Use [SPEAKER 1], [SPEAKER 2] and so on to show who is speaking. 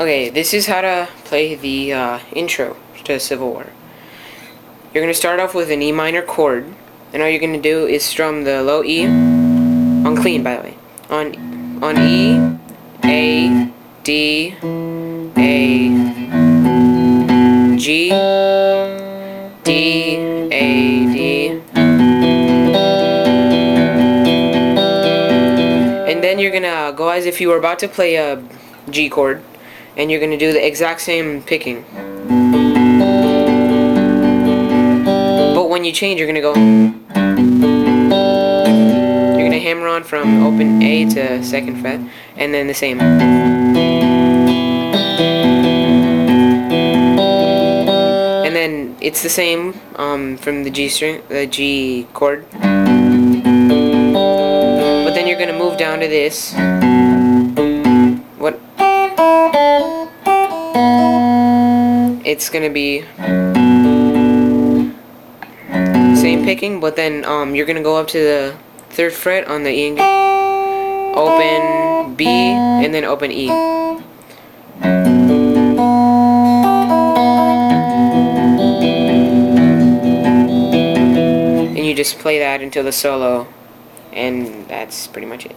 [SPEAKER 1] Okay, this is how to play the uh, intro to Civil War. You're going to start off with an E minor chord, and all you're going to do is strum the low E on clean, by the way. On on E, A, D, A, G, D, A, D. And then you're gonna go as if you were about to play a G chord, and you're gonna do the exact same picking. But when you change, you're gonna go. You're gonna hammer on from open A to second fret, and then the same. And then it's the same um, from the G string, the G chord. But then you're gonna move down to this. It's gonna be same picking, but then um, you're gonna go up to the third fret on the E, open B, and then open E. And you just play that until the solo, and that's pretty much it.